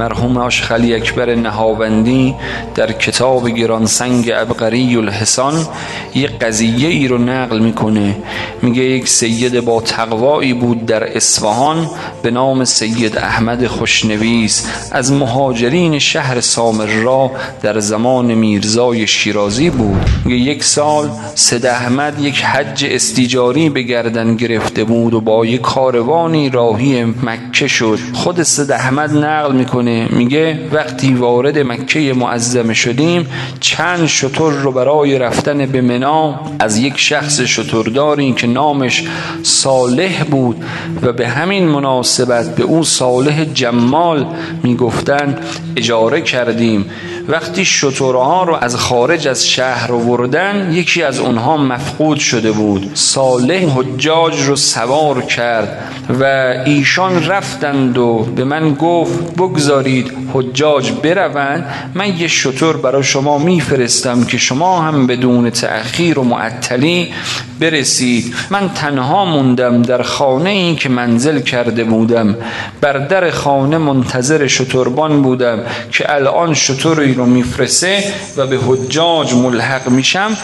مرحوم آشخلی اکبر نهاوندی در کتاب گرانسنگ ابقری الحسان یه قضیه ای رو نقل می‌کنه. میگه یک سید با تقوایی بود در اصفهان به نام سید احمد خوشنویس. از مهاجرین شهر سامرا در زمان میرزای شیرازی بود. میگه یک سال سید احمد یک حج استیجاری به گردن گرفته بود و با یک کاروانی راهی مکه شد. خود سید احمد نقل می‌کنه میگه وقتی وارد مکه معظمه شدیم چند شطور رو برای رفتن به منا از یک شخص شطورداری که نامش صالح بود و به همین مناسبت به او صالح جمال می‌گفتن اجاره کردیم. وقتی شطورها رو از خارج از شهر وردن یکی از اونها مفقود شده بود. صالح حجاج رو سوار کرد و ایشان رفتند و به من گفت بگذارید حجاج بروند من یه شطور برای شما میفرستم که شما هم بدون تأخیر و معطلی برسید. من تنها موندم در خانه این که منزل کرده بودم. بر در خانه منتظر شتربان بودم که الان شطوری رو میفرسه و به حجاج ملحق میشم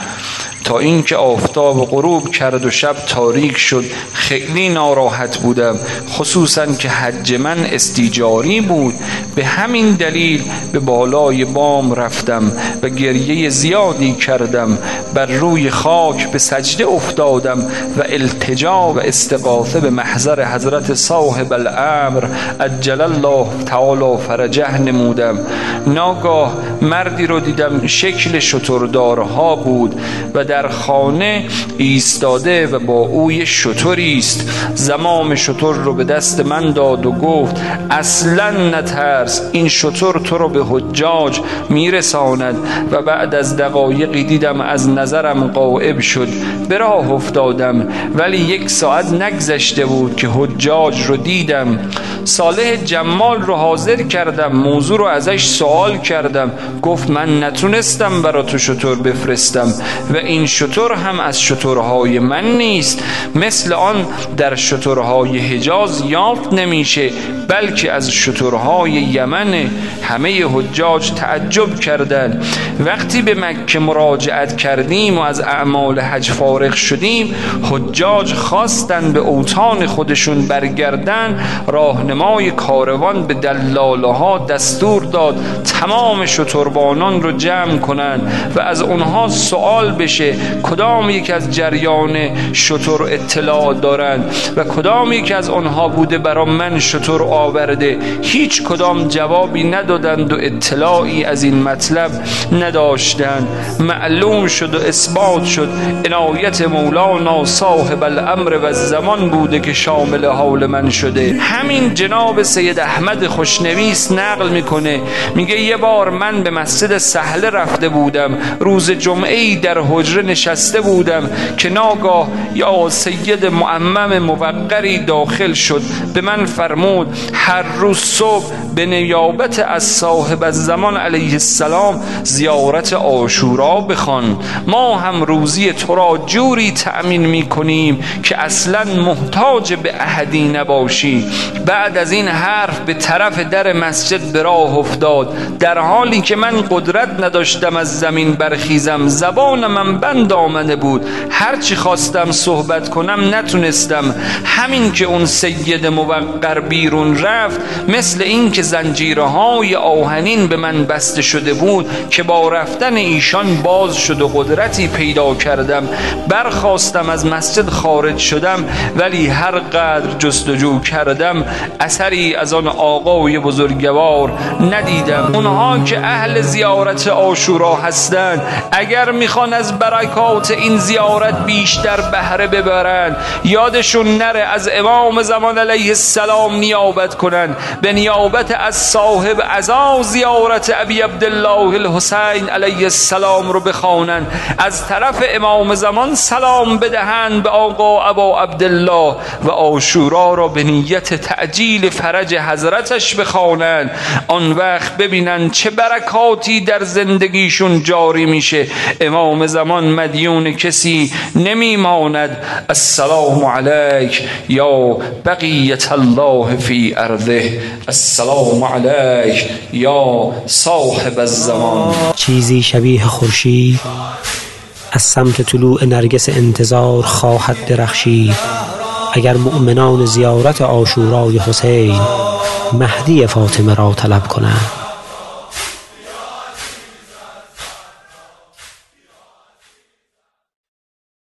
تا اینکه آفتاب غروب کرد و شب تاریک شد. خیلی ناراحت بودم خصوصا که حج من استیجاری بود به همین دلیل به بالای بام رفتم و گریه زیادی کردم. بر روی خاک به سجده افتادم و التجا و استقاثه به محضر حضرت صاحب الامر عجل الله تعالی فرجه نمودم. ناگاه مردی رو دیدم شکل شتردارها بود و در خانه ایستاده و با او شطوری است. زمام شطور رو به دست من داد و گفت اصلا نترس این شطور تو رو به حجاج میرساند و بعد از دقایقی دیدم از نظرم قائب شد. به راه افتادم ولی یک ساعت نگذشته بود که حجاج رو دیدم. صالح جمال رو حاضر کردم موضوع رو ازش سوال کردم. گفت من نتونستم برا تو شطور بفرستم و این شطور هم از شطورهای من نیست. مثل آن در شطورهای حجاز یافت نمیشه بلکه از شطورهای یمن همه حجاج تعجب کردند. وقتی به مکه مراجعت کردیم و از اعمال حج فارغ شدیم حجاج خواستن به اوتان خودشون برگردن راهنمای کاروان به دلاله ها دستور داد تمام شتربانان رو جمع کنند و از اونها سوال بشه کدام یک از جریان شطور اطلاع دارند و کدام یک از آنها بوده برا من شطور آورده؟ هیچ کدام جوابی ندادند و اطلاعی از این مطلب نداشتند. معلوم شد و اثبات شد. عنایت مولانا صاحب الامر و زمان بوده که شامل حال من شده. همین جناب سید احمد خوشنویس نقل می‌کنه. میگه یه بار من به مسجد سهله رفته بودم. روز جمعه ای در حجره نشسته بودم که ناگاه یا سید معمم موقری داخل شد. به من فرمود هر روز صبح به نیابت از صاحب از زمان علیه السلام زیارت آشورا بخوان. ما هم روزی تو را جوری تأمین می کنیم که اصلا محتاج به احدی نباشی. بعد از این حرف به طرف در مسجد به راه افتاد. در حالی که من قدرت نداشتم از زمین برخیزم زبان من بند آمده بود. هرچی خواستم صحبت کنم نتونستم. همین که اون سید موقر بیرون رفت مثل این که زنجیرهای آهنین به من بسته شده بود که با رفتن ایشان باز شد و قدرتی پیدا کردم. برخواستم از مسجد خارج شدم ولی هر قدر جستجو کردم اثری از آن آقای بزرگوار ندیدم. اونها که اهل زیارت آشورا هستند اگر می‌خوان از برکات این زیارت بیشتر بهره ببرند یادشون نره از امام زمان علیه السلام نیابت کنند. به نیابت از صاحب ازا زیارت ابی عبدالله الحسین علیه السلام رو بخوانند. از طرف امام زمان سلام بدهند به آقا ابا عبدالله و آشورا را به نیت تعجیل فرج حضرتش بخوانند. آن وقت ببینند چه برکاتی در زندگیشون جاری میشه. امام زمان مدیون کسی نمیماند. السلام علیک یا بقیت الله فی ارضه. السلام السلام علیک یا صاحب الزمان. چیزی شبیه خورشید از سمت طلوع نرگس انتظار خواهد درخشید. اگر مؤمنان زیارت آشورای حسین مهدی فاطمه را طلب کنند.